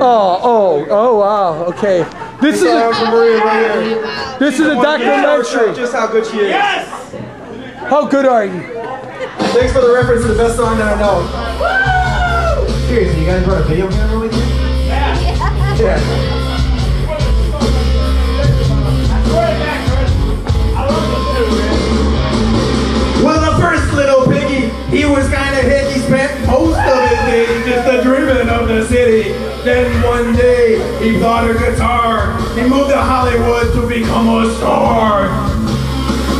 Oh, oh, oh, wow. Okay. This is a, for Maria right this is a documentary. Just how good she is. How good are you? Thanks for the reference to the best song that I know. Seriously, you guys brought a video camera with you? Yeah. Yeah. Then one day, he bought a guitar. He moved to Hollywood to become a star.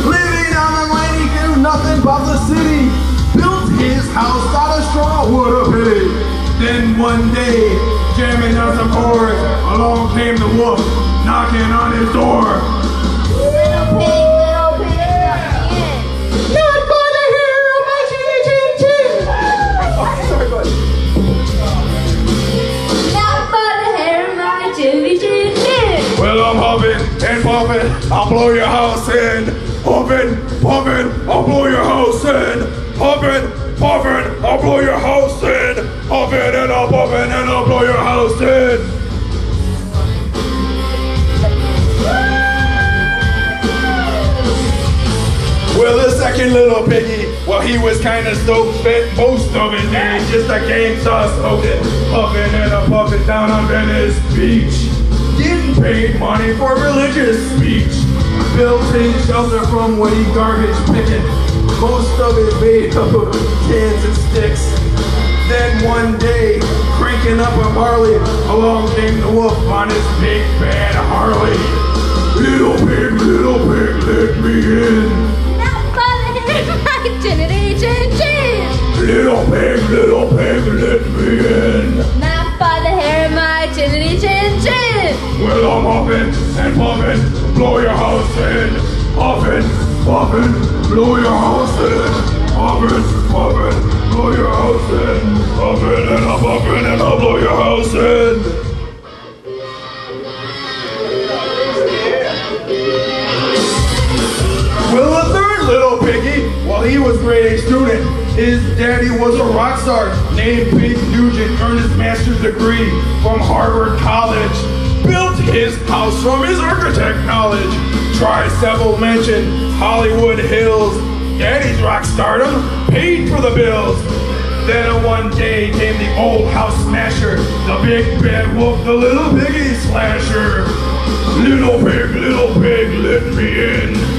Living on the line, he knew nothing but the city. Built his house out of straw, what a pity. Then one day, jamming on some chords, along came the wolf, knocking on his door. And I'll blow your house in. Huffing, puffing, I'll blow your house in. Huffing, puffing, I'll blow your house in. Huffing and I'm puffing and I'll blow your house in. Well, the second little piggy, well, he was kind of stoked, spent most of his days just a game sauce smoking, puffing and a puffing down on Venice Beach. Getting paid money for religious speech. Built in shelter from what he garbage picking. Most of it made up of cans and sticks. Then one day, cranking up a Marley, along came the wolf on his big bad Harley. Little pig, little pig, let me in. Not by the hair of my chili chin chin. Little pig, little pig, let me in. Well, I'm huffing and puffing, blow your house in. Huffing, puffing, blow your house in. Huffing, puffing, blow your house in. Huffing and I'm puffing and I'll blow your house in. Well, the third little piggy, while he was grade A student, his daddy was a rock star named Ted Nugent, earned his master's degree from Harvard College, built his house from his architect knowledge, tried several mansion, Hollywood Hills, daddy's rock stardom paid for the bills. Then one day came the old house smasher, the big bad wolf, the little piggy slasher. Little pig, little pig, let me in.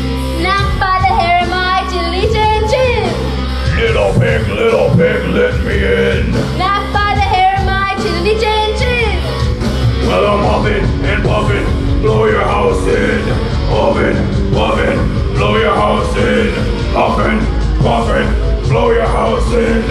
House in. Puffing, blow your house in. Huffing, puffing, blow your house in.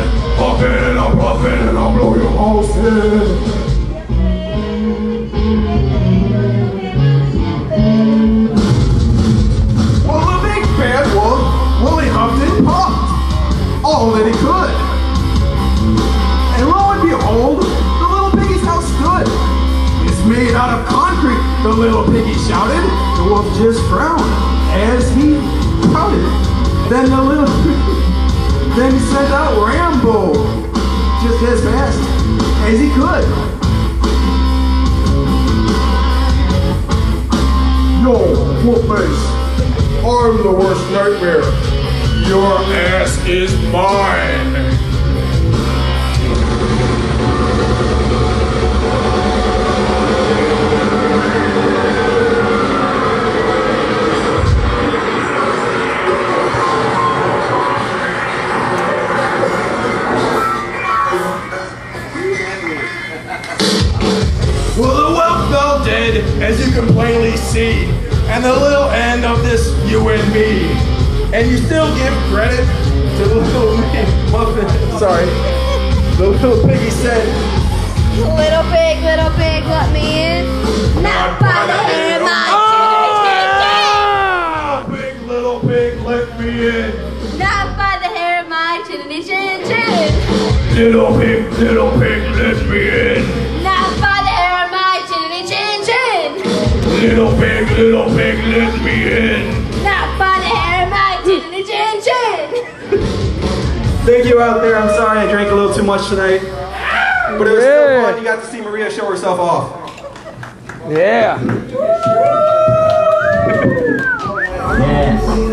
Out of concrete, the little piggy shouted. The wolf just frowned as he pouted. Then the little then he sent out Rambo just as fast as he could. Yo, Wolfface, I'm the worst nightmare. Your ass is mine. Plainly see, and the little end of this you and me. And you still give credit to the little man, muffin. Sorry, the little piggy said, Little pig, little pig, let me in. Not by the hair of my "Ah, Big little pig, let me in." chin chin. Not by the hair of my chili chin chin. Little pig, little pig, let me in. Little pig, little pig, let me in. Not by the hair my chinny chin chin. Thank you out there. I'm sorry I drank a little too much tonight. But it was yeah. still fun. You got to see Maria show herself off. Yeah. yes.